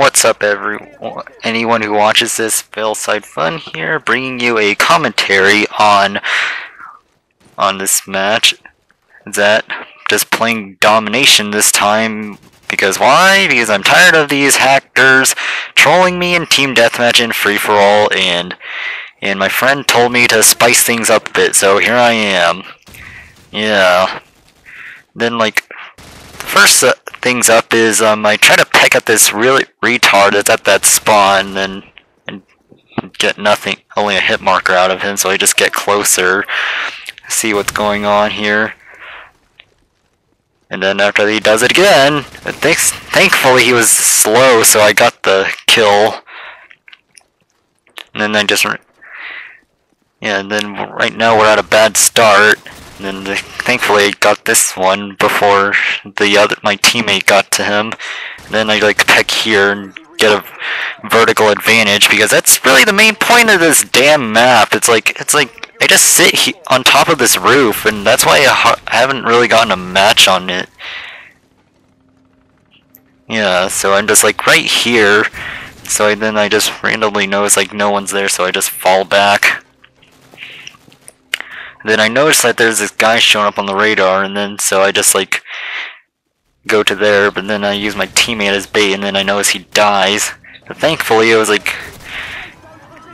What's up, everyone? Anyone who watches this, Veilside Fun here, bringing you a commentary on on this match. That just playing domination this time because why? Because I'm tired of these hackers trolling me in team deathmatch and free for all, and and my friend told me to spice things up a bit, so here I am. Yeah. Then like first uh, things up is um, I try to pick up this really retard that's at that spawn and, and get nothing, only a hit marker out of him, so I just get closer, see what's going on here. And then after he does it again, thankfully he was slow, so I got the kill. And then I just, yeah, and then right now we're at a bad start. And then thankfully I got this one before the other my teammate got to him. And then I like peck here and get a vertical advantage because that's really the main point of this damn map. It's like it's like I just sit on top of this roof and that's why I, haven't really gotten a match on it. Yeah, so I'm just like right here. So I, then I just randomly notice like no one's there, so I just fall back. Then I noticed that there's this guy showing up on the radar, and then so I just like go to there, but then I use my teammate as bait, and then I notice he dies. But thankfully, it was like,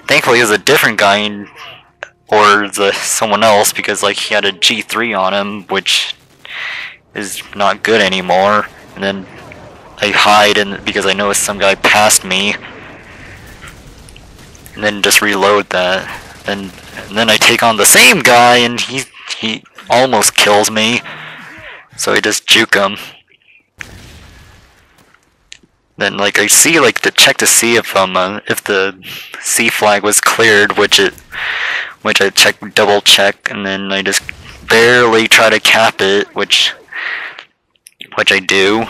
thankfully it was a different guy, or the someone else, because like he had a G3 on him, which is not good anymore. And then I hide, and because I noticed some guy passed me, and then just reload that. And, then I take on the same guy, and he he almost kills me. So I just juke him. Then like I see like to check to see if um uh, if the C flag was cleared, which it which I check double check, and then I just barely try to cap it, which which I do.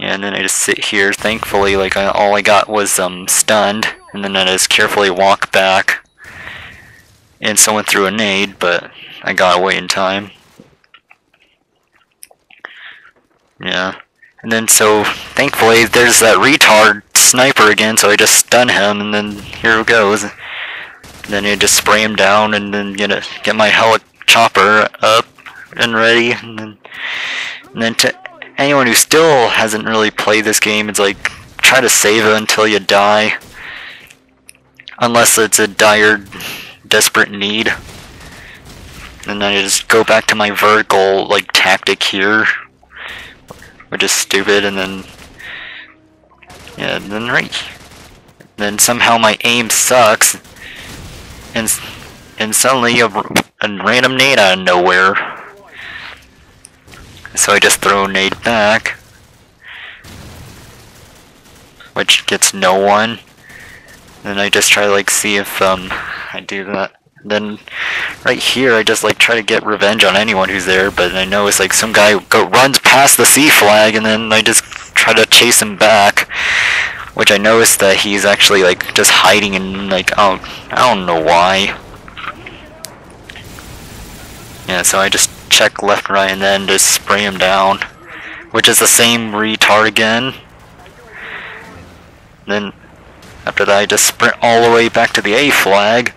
Yeah, and then I just sit here. Thankfully, like I, all I got was um stunned, and then I just carefully walk back. And someone threw a nade, but I got away in time. Yeah. And then so, thankfully, there's that retard sniper again, so I just stun him, and then here it goes. And then I just spray him down, and then get a, get my heli chopper up and ready, and then, and then to anyone who still hasn't really played this game, it's like try to save it until you die. Unless it's a dire, desperate need. And then I just go back to my vertical like tactic here, which is stupid. And then yeah, and then right, then somehow my aim sucks, and and suddenly a, a random nade out of nowhere. So I just throw a nade back, which gets no one. Then I just try to like see if um I do that. Then right here I just like try to get revenge on anyone who's there, but I know it's like some guy go runs past the C flag and then I just try to chase him back. Which I noticed that he's actually like just hiding and like I don't, I don't know why. Yeah, so I just check left right and then just spray him down. Which is the same retard again. Then after that I just sprint all the way back to the A flag.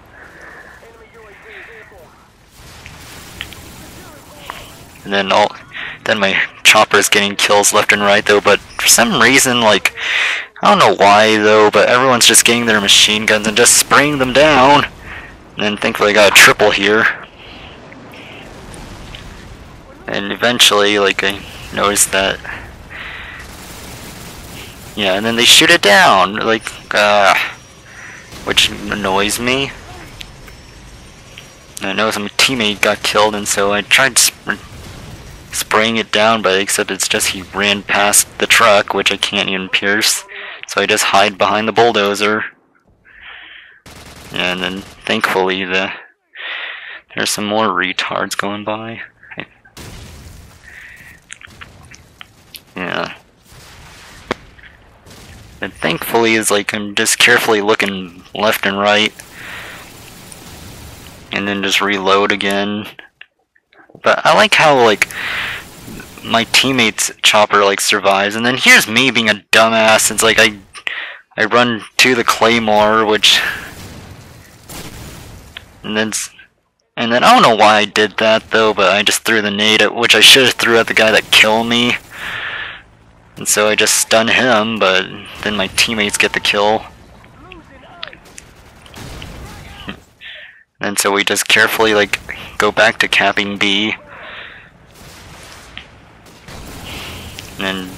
And then all then my chopper is getting kills left and right though, but for some reason like I don't know why though, but everyone's just getting their machine guns and just spraying them down. And then thankfully I got a triple here. And eventually like I noticed that yeah, and then they shoot it down, like, uh, which annoys me. I know some teammate got killed, and so I tried sp spraying it down, but except it's just he ran past the truck, which I can't even pierce. So I just hide behind the bulldozer. And then, thankfully, the there's some more retards going by. Yeah. And thankfully is like I'm just carefully looking left and right. And then just reload again. But I like how like my teammate's chopper like survives, and then here's me being a dumbass. It's like I I run to the claymore, which and then and then I don't know why I did that though, but I just threw the nade at which I should have threw at the guy that killed me. And so I just stun him, but then my teammates get the kill. And so we just carefully like go back to capping B. And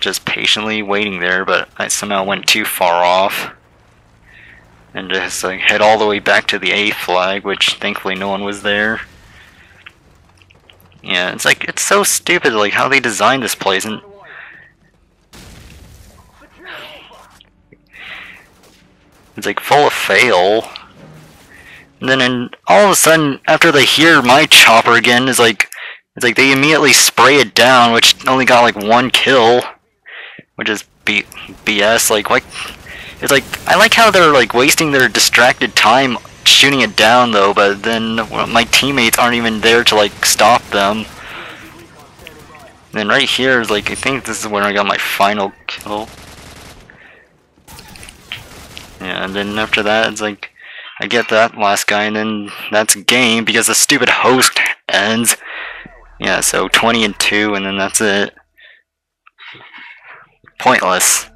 just patiently waiting there, but I somehow went too far off. And just like head all the way back to the A flag, which thankfully no one was there. Yeah, it's like it's so stupid like how they designed this place and it's like full of fail. And then in, all of a sudden after they hear my chopper again is like it's like they immediately spray it down which only got like one kill which is B BS like like it's like I like how they're like wasting their distracted time shooting it down though, but then my teammates aren't even there to like stop them. And then right here is like I think this is where I got my final kill. Yeah, and then after that it's like I get that last guy and then that's game because the stupid host ends. Yeah, so 20 and 2 and then that's it. Pointless.